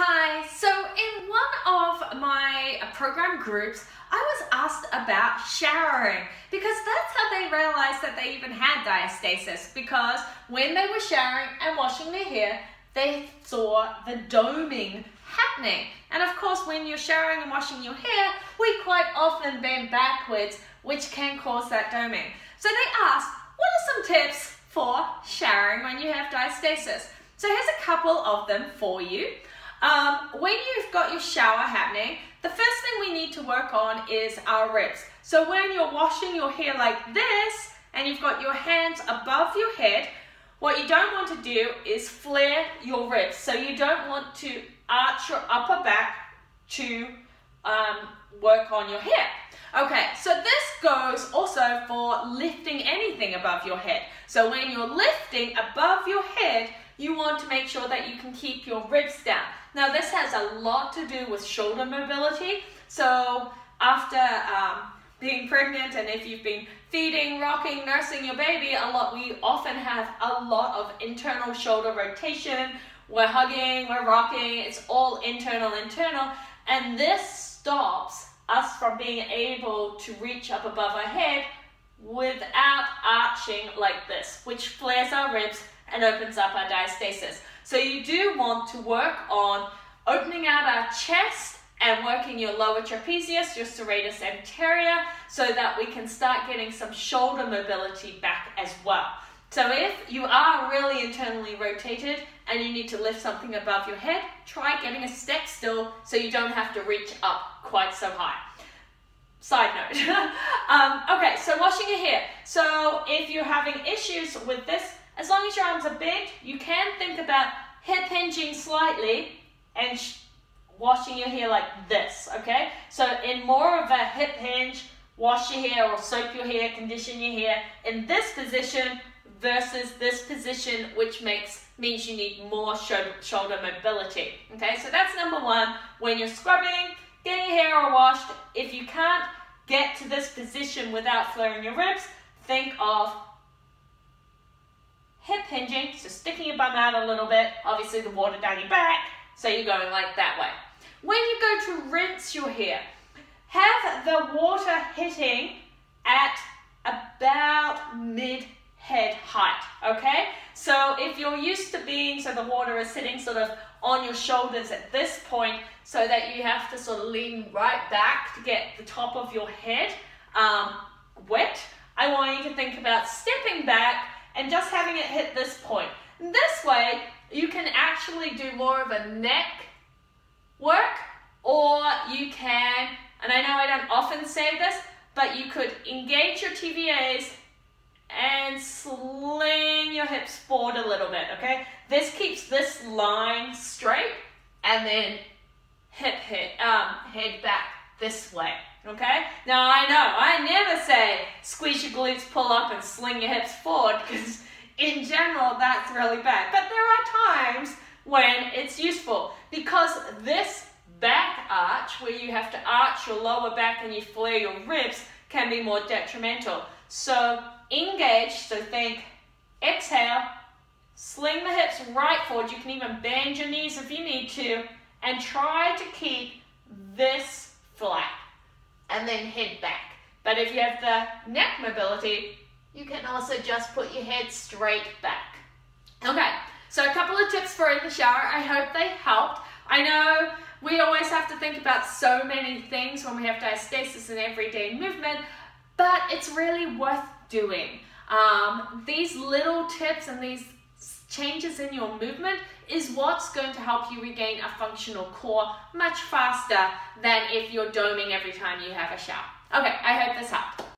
Hi, so in one of my program groups, I was asked about showering because that's how they realized that they even had diastasis because when they were showering and washing their hair, they saw the doming happening. And of course, when you're showering and washing your hair, we quite often bend backwards, which can cause that doming. So they asked, what are some tips for showering when you have diastasis? So here's a couple of them for you. Um, when you've got your shower happening, the first thing we need to work on is our ribs. So when you're washing your hair like this, and you've got your hands above your head, what you don't want to do is flare your ribs. So you don't want to arch your upper back to um, work on your hair. Okay, so this goes also for lifting anything above your head. So when you're lifting above your head, you want to make sure that you can keep your ribs down. Now this has a lot to do with shoulder mobility. So after um, being pregnant and if you've been feeding, rocking, nursing your baby, a lot we often have a lot of internal shoulder rotation. We're hugging, we're rocking, it's all internal, internal, and this stops us from being able to reach up above our head without arching like this, which flares our ribs and opens up our diastasis. So you do want to work on opening out our chest and working your lower trapezius, your serratus anterior, so that we can start getting some shoulder mobility back as well. So if you are really internally rotated and you need to lift something above your head, try getting a step still so you don't have to reach up quite so high. Side note. um, okay, so washing your hair. So if you're having issues with this, as long as your arms are bent, you can think about hip hinging slightly and washing your hair like this, okay? So in more of a hip hinge, wash your hair or soap your hair, condition your hair in this position versus this position, which makes means you need more shoulder mobility, okay? So that's number one. When you're scrubbing, getting your hair washed, if you can't get to this position without flaring your ribs, think of hip hinging, so sticking your bum out a little bit, obviously the water down your back, so you're going like that way. When you go to rinse your hair, have the water hitting at about mid head height, okay? So if you're used to being, so the water is sitting sort of on your shoulders at this point so that you have to sort of lean right back to get the top of your head um, wet, I want you to think about stepping back and just having it hit this point. This way, you can actually do more of a neck work, or you can, and I know I don't often say this, but you could engage your TVAs and sling your hips forward a little bit, okay? This keeps this line straight and then hip hit, um, head back this way. Okay? Now I know, I never say squeeze your glutes, pull up, and sling your hips forward because in general that's really bad. But there are times when it's useful because this back arch, where you have to arch your lower back and you flare your ribs, can be more detrimental. So engage, so think exhale, sling the hips right forward. You can even bend your knees if you need to, and try to keep this flat and then head back. But if you have the neck mobility, you can also just put your head straight back. Okay, so a couple of tips for in the shower. I hope they helped. I know we always have to think about so many things when we have diastasis and everyday movement, but it's really worth doing. Um, these little tips and these changes in your movement is what's going to help you regain a functional core much faster than if you're doming every time you have a shower. Okay, I hope this helped.